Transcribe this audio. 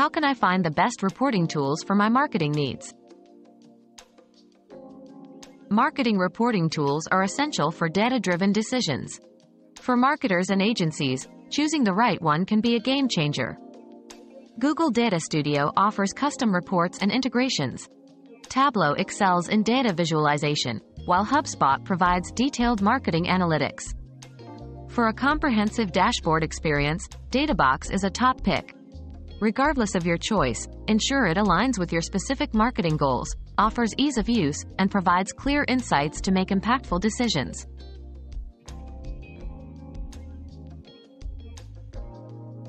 How can I find the best reporting tools for my marketing needs? Marketing reporting tools are essential for data-driven decisions. For marketers and agencies, choosing the right one can be a game changer. Google Data Studio offers custom reports and integrations. Tableau excels in data visualization, while HubSpot provides detailed marketing analytics. For a comprehensive dashboard experience, Databox is a top pick. Regardless of your choice, ensure it aligns with your specific marketing goals, offers ease of use, and provides clear insights to make impactful decisions.